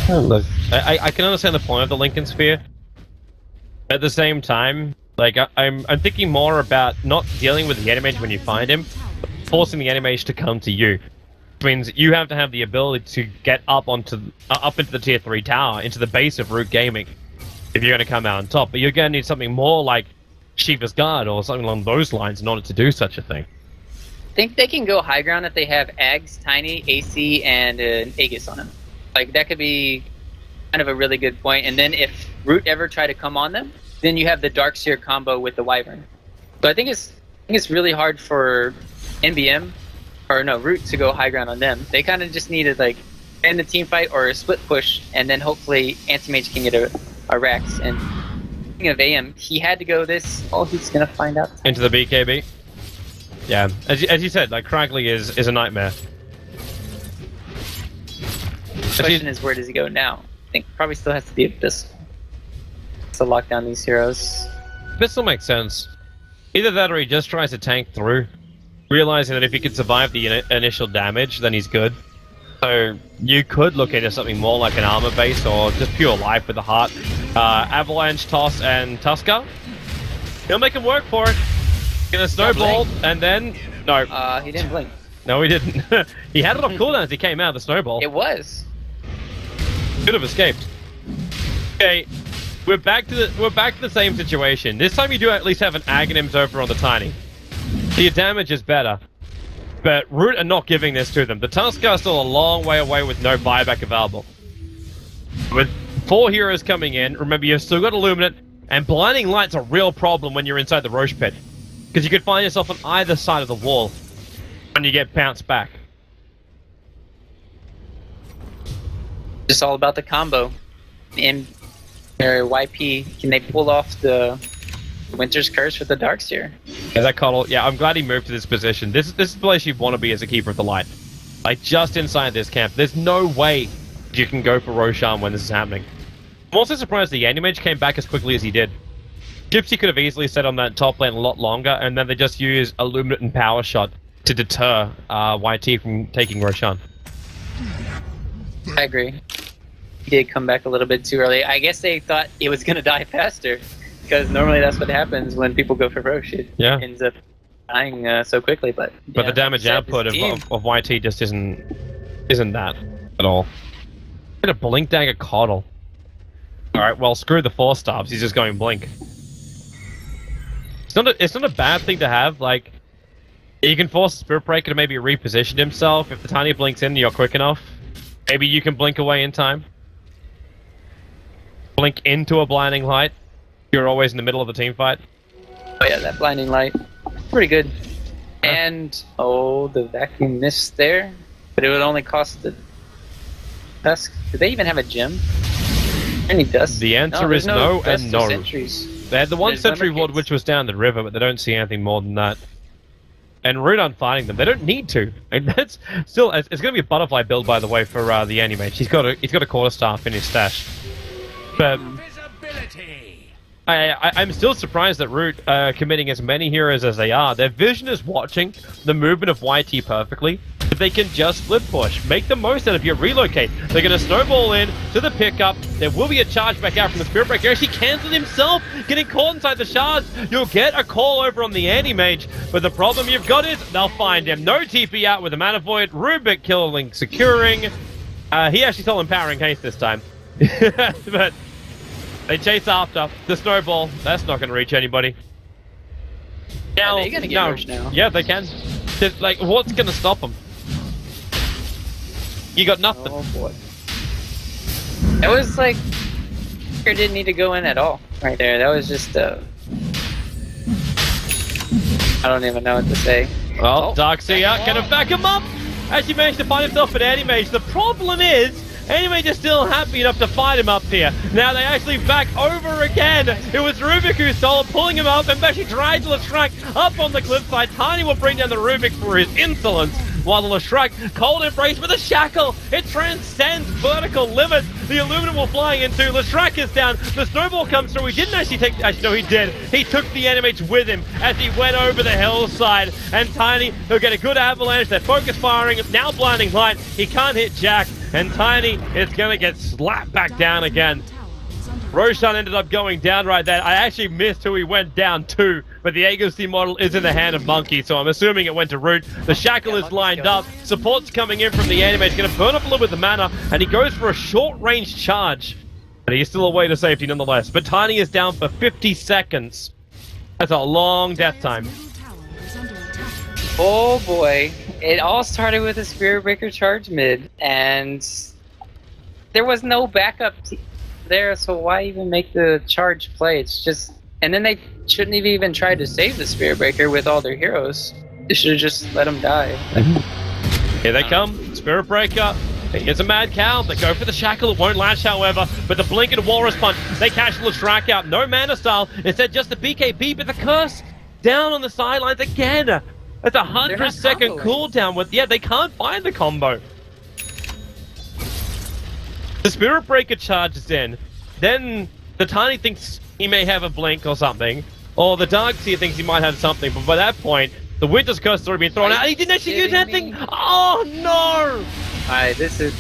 Look, I, I can understand the point of the Linken's Sphere. At the same time, Like I, I'm, I'm thinking more about not dealing with the Anti-Mage when you find him, forcing the Anti-Mage to come to you. Which means you have to have the ability to get up onto uh, up into the tier three tower, into the base of Root Gaming, if you're going to come out on top. But you're going to need something more like Shiva's Guard or something along those lines in order to do such a thing. I think they can go high ground if they have Ags, Tiny, AC, and an Aegis on them. Like that could be kind of a really good point. And then if Root ever try to come on them, then you have the Darkseer combo with the Wyvern. So I think it's I think it's really hard for NBM or no Root to go high ground on them. They kind of just needed like end the team fight or a split push, and then hopefully Anti-Mage can get a, a Rex. And of AM, he had to go this. Oh, he's gonna find out. Into the BKB. Yeah, as you, as you said, like Cragley is is a nightmare. The question is, where does he go now? I think probably still has to be Abyssal. To lock down these heroes. Abyssal makes sense. Either that or he just tries to tank through, realizing that if he can survive the in initial damage, then he's good. So you could look into something more like an armor base or just pure life with the heart. Uh, Avalanche, Toss, and Tuskar. He'll make him work for it. Gonna snowball, and then no. Uh, he didn't blink. No, he didn't. he had it on cooldown as he came out of the snowball. It was. Could have escaped. Okay, we're back to the we're back to the same situation. This time you do at least have an Aghanims over on the Tiny. The damage is better. But Root are not giving this to them. The Tuskar are still a long way away with no buyback available. With four heroes coming in, remember you've still got Illuminate, and Blinding Light's a real problem when you're inside the Rosh Pit. Because you could find yourself on either side of the wall when you get bounced back. It's all about the combo. And their YP, can they pull off the Winter's Curse with the Darkseer? Yeah, that KotL. Yeah, I'm glad he moved to this position. This, this is the place you want to be as a Keeper of the Light. Like, just inside this camp. There's no way you can go for Roshan when this is happening. I'm also surprised the Anti-Mage came back as quickly as he did. Gypsy could have easily sat on that top lane a lot longer, and then they just use Illuminate and Power Shot to deter uh, YT from taking Roshan. I agree. He did come back a little bit too early. I guess they thought it was going to die faster, because normally that's what happens when people go for Rosh. It yeah. ends up dying uh, so quickly, but... But yeah, the damage output of, of, of, YT just isn't isn't that at all. Get a Blink Dagger KotL. Alright, well, screw the four stars. He's just going Blink. It's not a, it's not a bad thing to have. Like, you can force Spirit Breaker to maybe reposition himself. If the Tiny blinks in, you're quick enough. Maybe you can blink away in time. Blink into a blinding light. You're always in the middle of the team fight. Oh yeah, that blinding light, pretty good. And oh, the vacuum missed there, but it would only cost the dusk. Do they even have a gem? Any dust? The answer no, is no, no and no. Sentries. They had the one There's sentry ward which was down the river, but they don't see anything more than that. And Root on fighting them. They don't need to. And that's still it's, it's going to be a butterfly build, by the way, for uh, the Anti-Mage. He's got a he's got a quarterstaff in his stash. But I, I am still surprised that Root uh, committing as many heroes as they are. Their vision is watching the movement of YT perfectly. If they can just flip push, make the most out of your relocate. They're going to snowball in to the pickup. There will be a charge back out from the Spirit Breaker. Actually cancelled himself, getting caught inside the shards. You'll get a call over on the Anti-Mage, but the problem you've got is they'll find him. No TP out with a Mana Void. Rubik killing, securing. Uh, he actually stole Empowering Haste this time. but they chase after the snowball. That's not going to reach anybody. Now, Are they going to get no, now? Yeah, they can. Just, like, what's going to stop them? You got nothing. Oh boy. That was like, It didn't need to go in at all. Right there. That was just. Uh... I don't even know what to say. Well, oh, Darkseer gonna back him up. Actually managed to find himself an Anti-Mage. The problem is Anyway, just still happy enough to fight him up here. Now they actually back over again. It was Rubik who stole, pulling him up, and actually drags Leshrac up on the cliffside. Tiny will bring down the Rubik for his insolence, while the Leshrac cold embrace with a shackle. It transcends vertical limits. The aluminum will fly into. Leshrac is down. The snowball comes through. He didn't actually take. Actually, no, he did. He took the Anti-Mage with him as he went over the hillside. And Tiny, he'll get a good avalanche. They're focus firing. Now blinding light. He can't hit Jack and Tiny is going to get slapped back down again. Roshan ended up going down right there. I actually missed who he went down to, but the Agency model is in the hand of Monkey, so I'm assuming it went to Root. The Shackle is lined up. Support's coming in from the anime. He's going to burn up a little bit of mana, and he goes for a short-range charge. But he's still away to safety nonetheless. But Tiny is down for 50 seconds. That's a long death time. Oh boy. It all started with a Spirit Breaker charge mid, and there was no backup there, so why even make the charge play? It's just. And then they shouldn't have even tried to save the Spirit Breaker with all their heroes. They should have just let him die. Here they come. Spirit Breaker. Here's a mad cow. They go for the shackle. It won't lash, however. But the blink and walrus punch. They catch the track out. No Manta Style. Instead, just the BKB. But the curse down on the sidelines again. That's a hundred second cooldown. With yeah, they can't find the combo. The Spirit Breaker charges in. Then the Tiny thinks he may have a blink or something. Or the Darkseer thinks he might have something. But by that point, the Winter's Curse has already been thrown out. He didn't actually use that thing. Oh no! Alright, this is.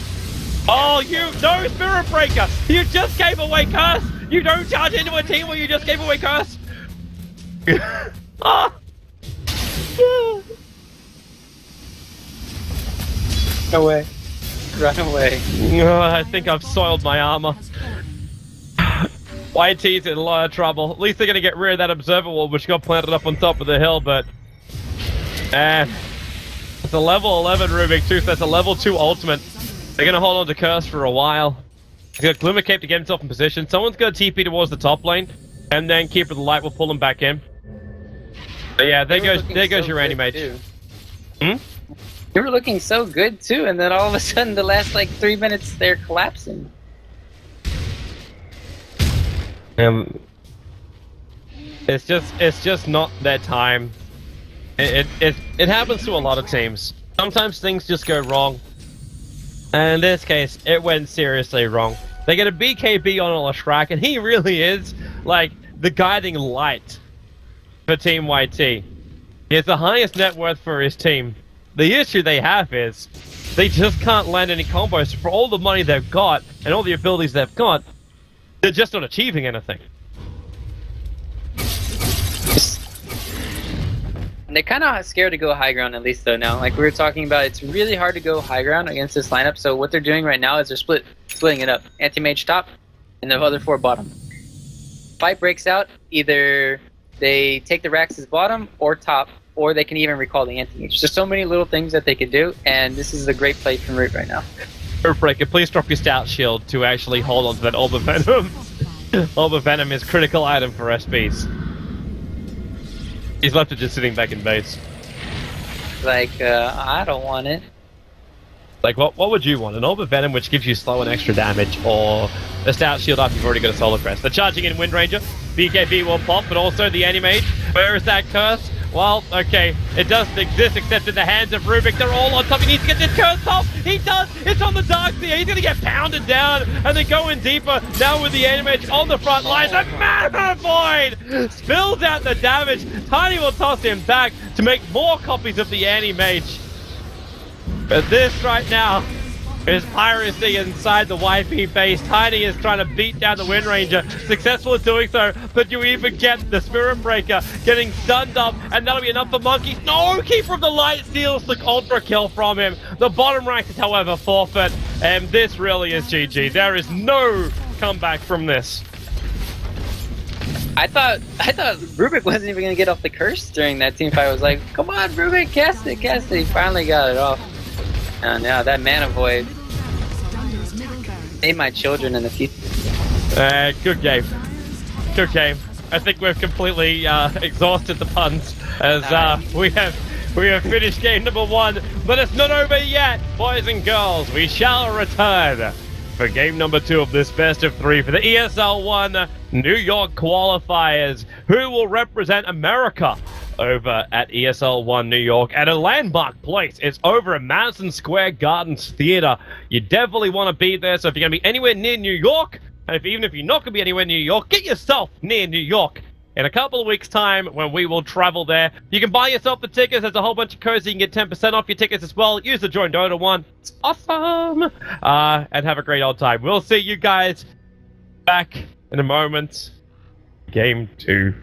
Oh, you no Spirit Breaker! You just gave away Curse. You don't charge into a team where you just gave away Curse. oh. No way. Run away. Oh, I think I've soiled my armor. YT's in a lot of trouble. At least they're going to get rid of that observer wall, which got planted up on top of the hill, but... Eh. It's a level 11 Rubik too, so that's a level 2 ultimate. They're going to hold on to Curse for a while. He's got Glimmer Cape to get himself in position. Someone's going to TP towards the top lane, and then Keeper of the Light will pull him back in. But yeah, there goes there goes so your Anti-Mage. Hmm? You were looking so good too, and then all of a sudden, the last like three minutes, they're collapsing. Um, it's just it's just not their time. It, it it it happens to a lot of teams. Sometimes things just go wrong. And in this case, it went seriously wrong. They get a BKB on Leshrac, and he really is like the guiding light for Team YT. He has the highest net worth for his team. The issue they have is they just can't land any combos for all the money they've got and all the abilities they've got. They're just not achieving anything. they're kind of scared to go high ground at least though now. Like we were talking about, it's really hard to go high ground against this lineup. So what they're doing right now is they're split, splitting it up. Anti-mage top, and the other four bottom. Fight breaks out, either they take the Rax's bottom or top, or they can even recall the anti-mage. There's so many little things that they could do, and this is a great play from Root right now. Earthbreaker, please drop your stout shield to actually hold on to that Orb of Venom. Orb of Venom is critical item for SPs. He's left it just sitting back in base. Like, uh, I don't want it. Like, what what would you want? An Orb of Venom which gives you slow and extra damage, or a Stout Shield after you've already got a Solar Crest? The charging in Wind Ranger, BKB will pop, but also the Anti-Mage. Where is that curse? Well, okay, it doesn't exist except in the hands of Rubik. They're all on top. He needs to get this curse off. He does. It's on the Darkseer. He's going to get pounded down. And they're going deeper. Now with the Anti-Mage on the front lines. A Mana Void spills out the damage. Tiny will toss him back to make more copies of the Anti-Mage. But this right now is piracy inside the YP base. Tiny is trying to beat down the Wind Ranger, successful at doing so, but you even get the Spirit Breaker getting stunned up, and that'll be enough for Monkey. No, Keeper from the Light steals the Ultra kill from him. The bottom rank is, however, forfeit, and this really is GG. There is no comeback from this. I thought I thought Rubik wasn't even gonna get off the curse during that team fight. I was like, come on, Rubik, cast it, cast it. He finally got it off. Oh no, that mana void. Save my children in the future. Uh, good game. Good game. I think we've completely uh, exhausted the puns as uh, we have we have finished game number one, but it's not over yet, boys and girls. We shall return for game number two of this best of three for the ESL One New York qualifiers. Who will represent America over at ESL One New York at a landmark place. It's over at Madison Square Gardens Theater. You definitely want to be there. So if you're to be anywhere near New York, and if, even if you're not to be anywhere near New York, get yourself near New York. In a couple of weeks' time, when we will travel there, you can buy yourself the tickets. There's a whole bunch of codes. You can get 10% off your tickets as well. Use the Join Dota one. It's awesome. Uh, and have a great old time. We'll see you guys back in a moment. Game two.